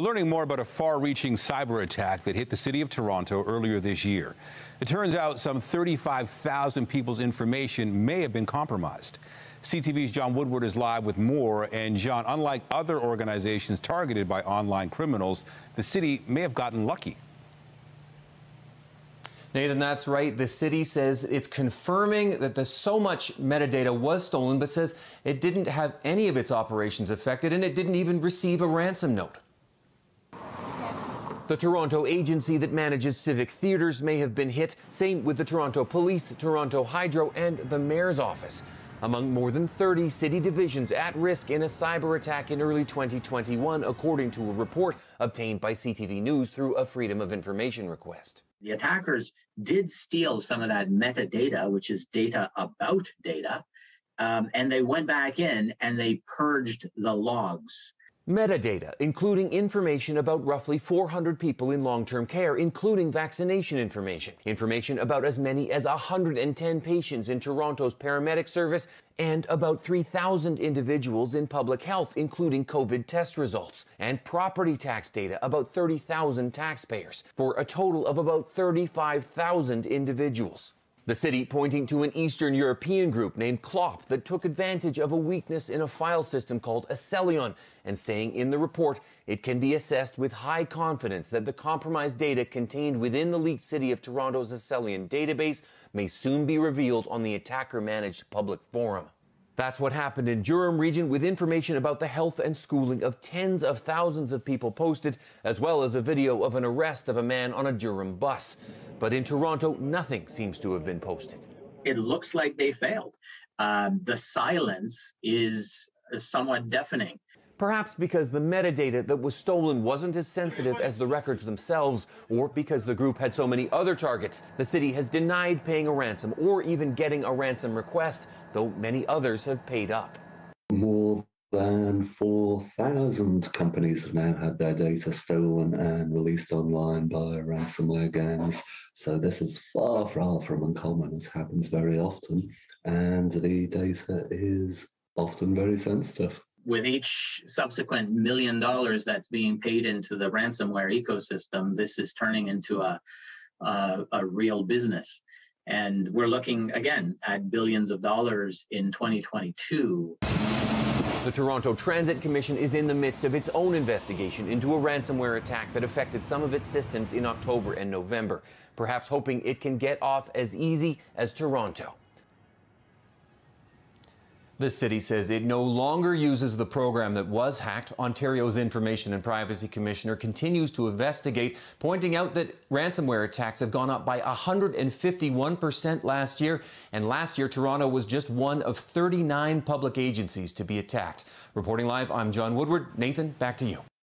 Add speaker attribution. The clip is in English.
Speaker 1: We're learning more about a far-reaching cyber attack that hit the city of Toronto earlier this year. It turns out some 35,000 people's information may have been compromised. CTV's John Woodward is live with more. And John, unlike other organizations targeted by online criminals, the city may have gotten lucky.
Speaker 2: Nathan, that's right. The city says it's confirming that the so much metadata was stolen, but says it didn't have any of its operations affected and it didn't even receive a ransom note. The Toronto agency that manages civic theatres may have been hit. Same with the Toronto Police, Toronto Hydro, and the Mayor's office. Among more than 30 city divisions at risk in a cyber attack in early 2021, according to a report obtained by CTV News through a Freedom of Information request.
Speaker 3: The attackers did steal some of that metadata, which is data about data, um, and they went back in and they purged the logs.
Speaker 2: Metadata, including information about roughly 400 people in long-term care, including vaccination information, information about as many as 110 patients in Toronto's paramedic service, and about 3,000 individuals in public health, including COVID test results, and property tax data about 30,000 taxpayers, for a total of about 35,000 individuals. The city pointing to an Eastern European group named Clop that took advantage of a weakness in a file system called Accellion and saying in the report it can be assessed with high confidence that the compromised data contained within the leaked city of Toronto's Accellion database may soon be revealed on the attacker managed public forum. That's what happened in Durham region with information about the health and schooling of tens of thousands of people posted, as well as a video of an arrest of a man on a Durham bus. But in Toronto, nothing seems to have been posted.
Speaker 3: It looks like they failed. Um, the silence is somewhat deafening.
Speaker 2: Perhaps because the metadata that was stolen wasn't as sensitive as the records themselves, or because the group had so many other targets. The city has denied paying a ransom or even getting a ransom request, though many others have paid up.
Speaker 4: More than 4,000 companies have now had their data stolen and released online by ransomware gangs. So this is far, far from uncommon. This happens very often, and the data is often very sensitive
Speaker 3: with each subsequent million dollars that's being paid into the ransomware ecosystem, this is turning into a, a, a, real business. And we're looking again at billions of dollars in 2022.
Speaker 2: The Toronto Transit Commission is in the midst of its own investigation into a ransomware attack that affected some of its systems in October and November, perhaps hoping it can get off as easy as Toronto. The city says it no longer uses the program that was hacked. Ontario's Information and Privacy Commissioner continues to investigate, pointing out that ransomware attacks have gone up by 151% last year. And last year, Toronto was just one of 39 public agencies to be attacked. Reporting live, I'm John Woodward. Nathan, back to you.